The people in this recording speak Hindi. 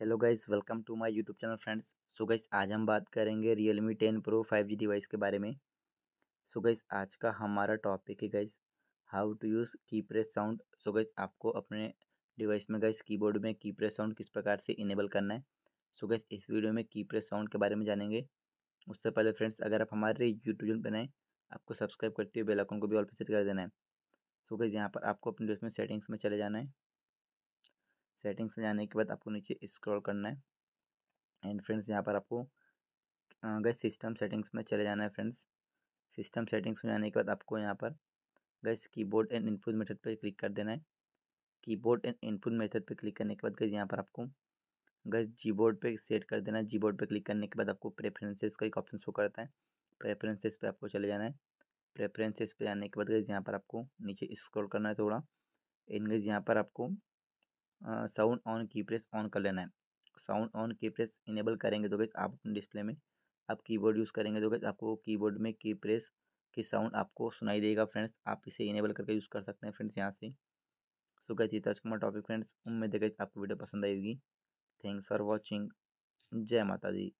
Hello guys, welcome to my YouTube channel friends. So guys, आज हम बात करेंगे Realme ten pro five G device के बारे में। सो so गाइस, आज का हमारा टॉपिक है guys how to use key press sound so guys, आपको अपने डिवाइस में गाइस कीबोर्ड में की प्रेस साउंड किस प्रकार से इनेबल करना है। सो so गाइस, इस वीडियो में की प्रेस साउंड के बारे में जानेंगे। उससे पहले फ्रेंड्स, अगर आप हमारे यूट्यूब चैनल पर नए आपको सब्सक्राइब करते हुए बेलाइकन को भी ऑल पर सेट कर देना है। सो गाइस, यहाँ पर आपको अपने डिवाइस में सेटिंग्स में चले जाना है। सेटिंग्स में जाने के बाद आपको नीचे स्क्रॉल करना है। एंड फ्रेंड्स, यहाँ पर आपको गए सिस्टम सेटिंग्स में चले जाना है फ्रेंड्स। सिस्टम सेटिंग्स में जाने के बाद आपको यहाँ पर guys keyboard and input method पर क्लिक कर देना है। कीबोर्ड एंड इनपुट मेथड पर क्लिक करने के बाद गैस यहाँ पर आपको गैस जीबोर्ड पर सेट कर देना है। जी बोर्ड पर क्लिक करने के बाद आपको प्रेफरेंसेस का एक ऑप्शन शो करता है। प्रेफरेंसेस पे आपको चले जाना है। प्रेफरेंसेस पे जाने के बाद गैस यहाँ पर आपको नीचे स्क्रॉल करना है थोड़ा। इन गैस यहाँ पर आपको sound on key press on कर लेना है। Sound on key press enable करेंगे तो गैस आप अपने डिस्प्ले में, आप कीबोर्ड यूज़ करेंगे तो गैस आपको कीबोर्ड में की प्रेस की साउंड आपको सुनाई देगा फ्रेंड्स। आप इसे इनेबल करके यूज़ कर सकते हैं फ्रेंड्स यहाँ से। सो गैस ये का टॉपिक फ्रेंड्स। उम्मीद है गैस आपको वीडियो पसंद आएगी थैंक्स फॉर वॉचिंग। जय माता दी।